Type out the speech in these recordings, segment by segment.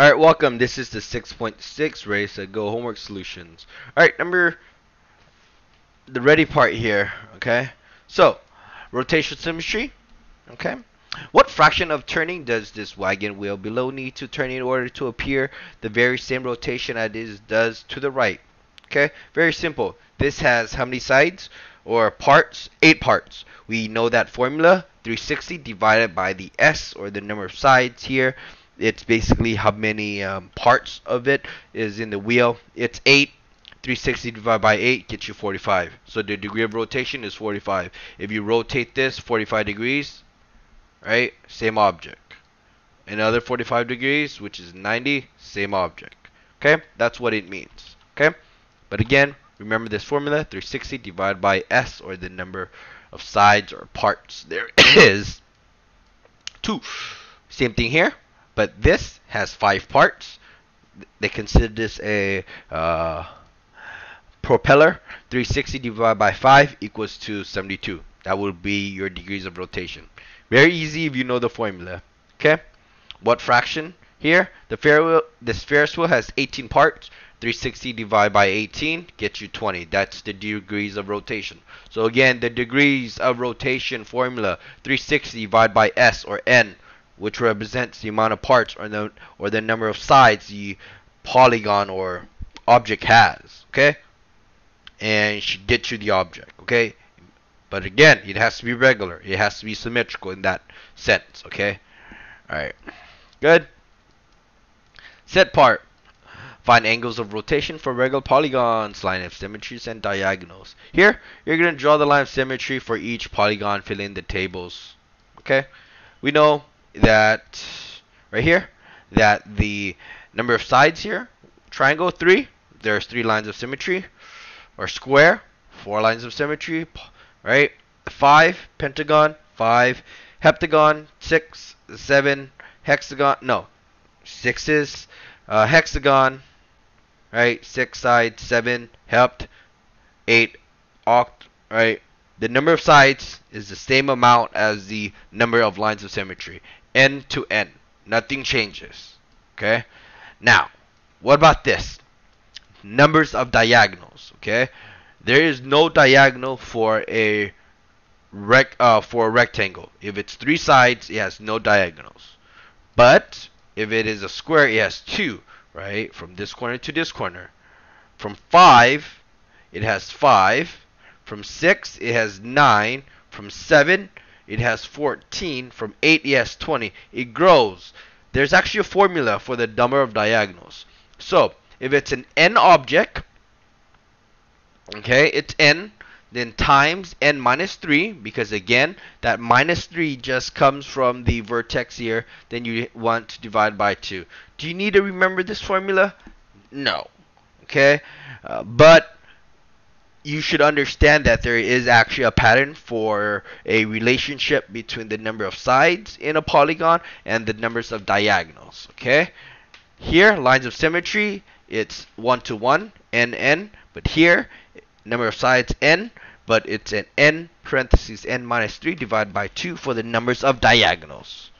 Alright, welcome. This is the 6.6 Ready Set Go Homework Solutions. Alright, number the ready part here, okay? So, rotation symmetry, okay? What fraction of turning does this wagon wheel below need to turn in order to appear the very same rotation as it does to the right? Okay, very simple. This has how many sides or parts? Eight parts. We know that formula 360 divided by the S or the number of sides here it's basically how many um, parts of it is in the wheel. It's 8. 360 divided by 8 gets you 45. So the degree of rotation is 45. If you rotate this 45 degrees, right, same object. Another 45 degrees, which is 90, same object. Okay, that's what it means. Okay, but again, remember this formula 360 divided by S, or the number of sides or parts there is 2. Same thing here but this has five parts. They consider this a uh, propeller. 360 divided by 5 equals to 72. That will be your degrees of rotation. Very easy if you know the formula. Okay? What fraction? Here, the Ferris this Ferris wheel has 18 parts. 360 divided by 18 gets you 20. That's the degrees of rotation. So again, the degrees of rotation formula 360 divided by S or N which represents the amount of parts or the or the number of sides the polygon or object has. Okay, and should get you the object. Okay, but again, it has to be regular. It has to be symmetrical in that sense. Okay, all right, good. Set part. Find angles of rotation for regular polygons, line of symmetries, and diagonals. Here, you're going to draw the line of symmetry for each polygon, fill in the tables. Okay? We know that right here that the number of sides here triangle 3 there's three lines of symmetry or square four lines of symmetry right? 5 pentagon 5 heptagon 6 7 hexagon no sixes uh, hexagon right? 6 sides 7 hept 8 oct right? The number of sides is the same amount as the number of lines of symmetry end to end. Nothing changes. Okay? Now, what about this? Numbers of diagonals. Okay? There is no diagonal for a rec uh, for a rectangle. If it's three sides, it has no diagonals. But if it is a square, it has two, right? From this corner to this corner. From five, it has five. From six, it has nine. From seven, it has 14. From 8, it has 20. It grows. There's actually a formula for the number of diagonals. So, if it's an n object, okay, it's n, then times n minus 3, because again, that minus 3 just comes from the vertex here, then you want to divide by 2. Do you need to remember this formula? No. Okay? Uh, but you should understand that there is actually a pattern for a relationship between the number of sides in a polygon and the numbers of diagonals. Okay? Here, lines of symmetry, it's 1 to 1, n, n. But here, number of sides, n. But it's an n parentheses n minus 3 divided by 2 for the numbers of diagonals.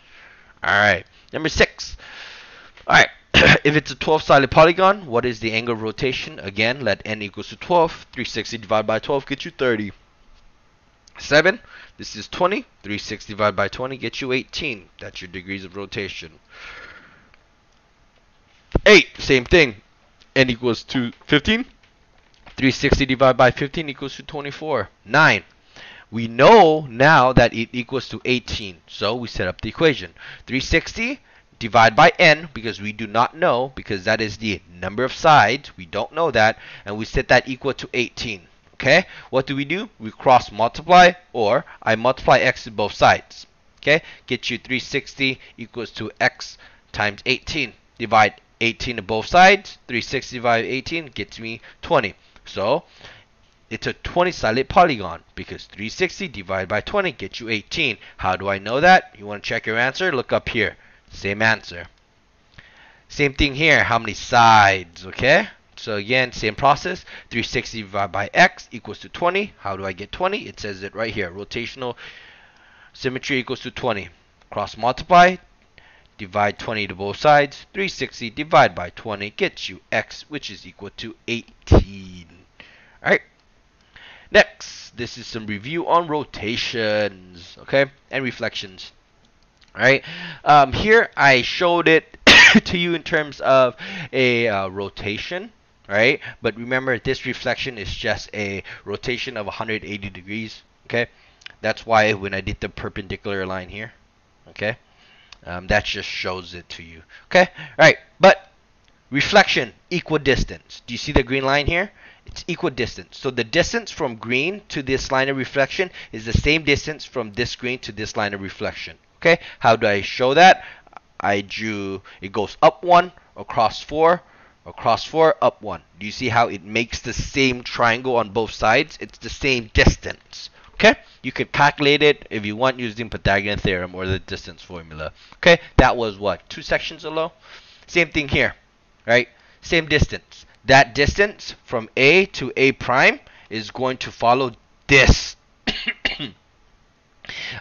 Alright. Number 6. Alright. If it's a 12-sided polygon, what is the angle of rotation? Again, let n equals to 12. 360 divided by 12 gets you 30. 7, this is 20. 360 divided by 20 gets you 18. That's your degrees of rotation. 8, same thing. n equals to 15. 360 divided by 15 equals to 24. 9. We know now that it equals to 18. So we set up the equation. 360 divide by n because we do not know because that is the number of sides we don't know that and we set that equal to 18 okay? What do we do? We cross multiply or I multiply x to both sides okay? Get you 360 equals to x times 18 divide 18 to both sides 360 divided 18 gets me 20 so it's a 20 sided polygon because 360 divided by 20 gets you 18 how do I know that? You want to check your answer? Look up here same answer. Same thing here. How many sides? Okay. So again, same process. 360 divided by x equals to 20. How do I get 20? It says it right here. Rotational symmetry equals to 20. Cross multiply. divide 20 to both sides. 360 divided by 20 gets you x, which is equal to 18. Alright. Next, this is some review on rotations, okay, and reflections. Alright, um, here I showed it to you in terms of a uh, rotation, right? But remember, this reflection is just a rotation of 180 degrees, okay? That's why when I did the perpendicular line here, okay, um, that just shows it to you, okay? All right, but reflection, equidistance. Do you see the green line here? It's equidistant. So the distance from green to this line of reflection is the same distance from this green to this line of reflection. Okay, how do I show that? I drew, it goes up one, across four, across four, up one. Do you see how it makes the same triangle on both sides? It's the same distance. Okay, you could calculate it if you want using Pythagorean theorem or the distance formula. Okay, that was what, two sections below? Same thing here, right? Same distance. That distance from A to A prime is going to follow this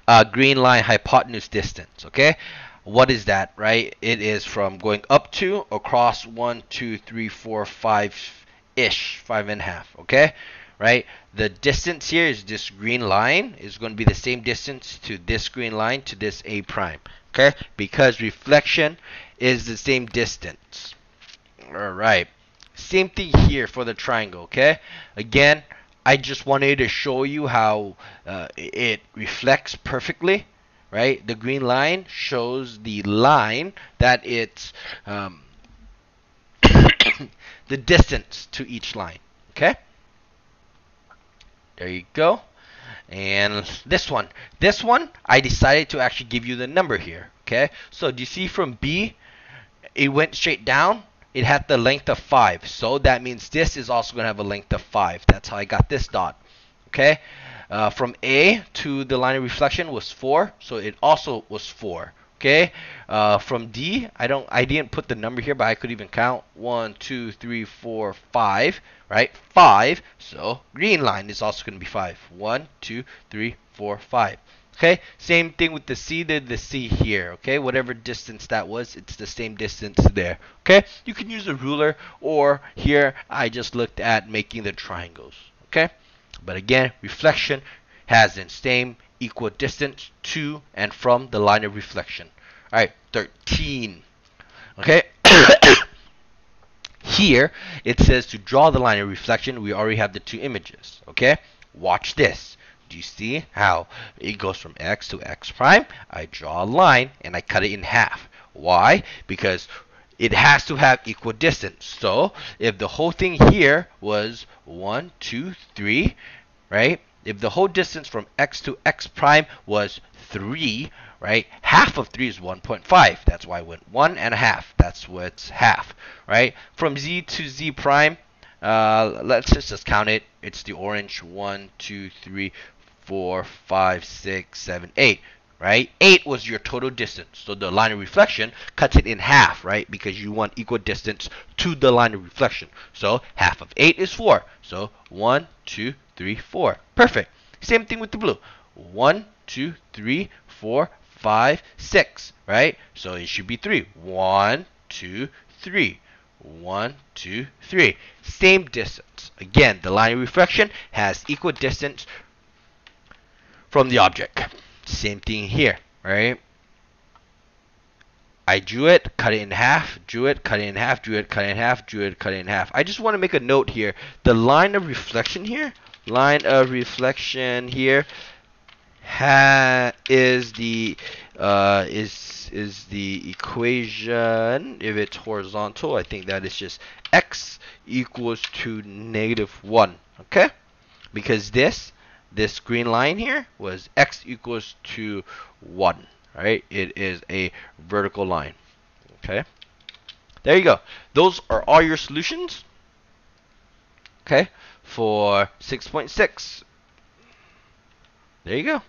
uh, green line hypotenuse distance, okay? What is that, right? It is from going up to across one, two, three, four, five ish, five and a half, okay? Right? The distance here is this green line is going to be the same distance to this green line to this A prime, okay? Because reflection is the same distance. All right. Same thing here for the triangle, okay? Again, I just wanted to show you how uh, it reflects perfectly, right? The green line shows the line that it's um, the distance to each line, okay? There you go. And this one, this one, I decided to actually give you the number here, okay? So do you see from B, it went straight down, it had the length of 5. So that means this is also going to have a length of 5. That's how I got this dot. Okay? Uh, from A to the line of reflection was 4. So it also was 4. Okay? Uh, from D, I don't, I didn't put the number here, but I could even count 1, 2, 3, 4, 5. Right? 5. So green line is also going to be 5. 1, 2, 3, 4, 5. Okay, same thing with the C to the C here. Okay, whatever distance that was, it's the same distance there. Okay, you can use a ruler or here I just looked at making the triangles. Okay, but again, reflection has the same equal distance to and from the line of reflection. All right, 13. Okay. here it says to draw the line of reflection, we already have the two images. Okay, watch this. Do you see how it goes from x to x prime? I draw a line and I cut it in half. Why? Because it has to have equal distance. So if the whole thing here was 1, 2, 3, right? If the whole distance from x to x prime was 3, right? Half of 3 is 1.5. That's why I went 1 and a half. That's what's half, right? From z to z prime, uh, let's just, just count it. It's the orange. 1, 2, 3, four, five, six, seven, eight. Right? Eight was your total distance. So the line of reflection cuts it in half, right? Because you want equal distance to the line of reflection. So half of eight is four. So one, two, three, four. Perfect. Same thing with the blue. One, two, three, four, five, six. Right? So it should be three. One, two, three. One, two, three. Same distance. Again, the line of reflection has equal distance from the object. Same thing here, right? I drew it, cut it in half, drew it, cut it in half, drew it, cut it in half, drew it, cut it in half. I just want to make a note here. The line of reflection here, line of reflection here, ha is the uh, is is the equation if it's horizontal. I think that is just x equals to negative one. Okay, because this this green line here was x equals to 1 right? It is a vertical line okay? There you go. Those are all your solutions okay for 6.6 there you go